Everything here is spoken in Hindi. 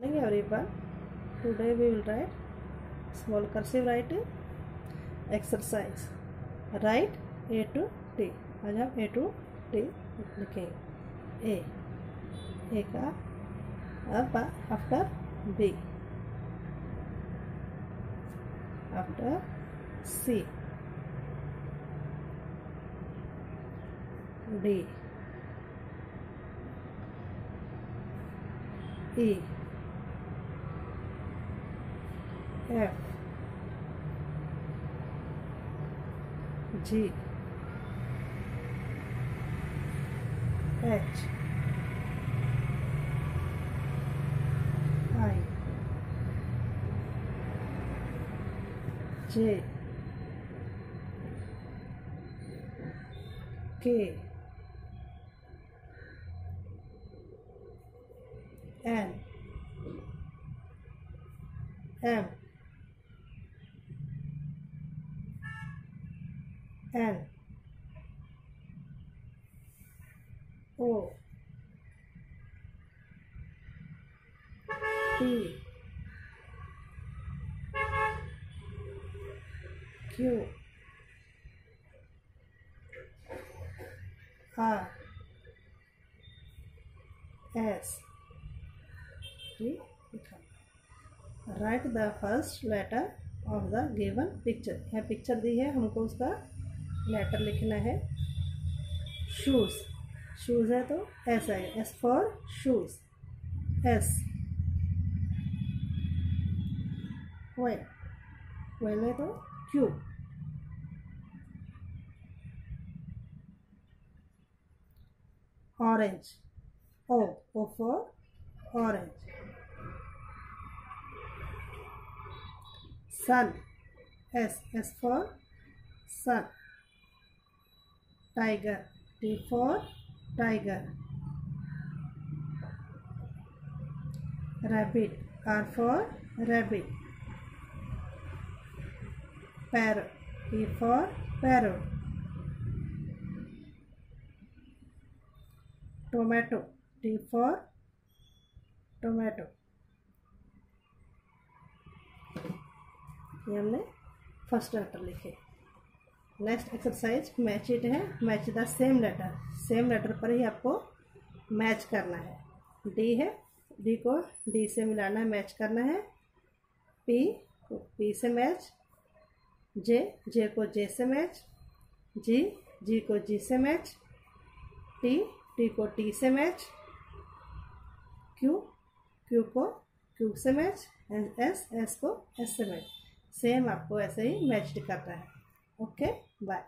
morning everyone today we will write small cursive writing exercise write a to t आज हम a to t लिखेंगे a a का अब after b after c d e F G H I J K N M L O P Q R S. Right the first letter of the given picture यह पिक्चर दी है, हमको उसका लेटर लिखना है। शूज़ शूज़ है तो एस है। S for shoes S well well है तो Q orange O O for orange sun S S for sun tiger T for tiger rabbit R for rabbit parrot P for parrot tomato T for tomato ये हमने फ़र्स्ट लेटर लिखे नेक्स्ट एक्सरसाइज मैच इट है match the same letter same letter पर ही आपको मैच करना है। डी है डी को डी से मिलाना है मैच करना है। पी को पी से मैच जे जे को जे से मैच जी जी को जी से मैच टी टी को टी से मैच क्यू क्यू को क्यू से मैच एंड एस एस को एस से मैच सेम आपको ऐसे ही मैच करना है। ¿Ok? Bye.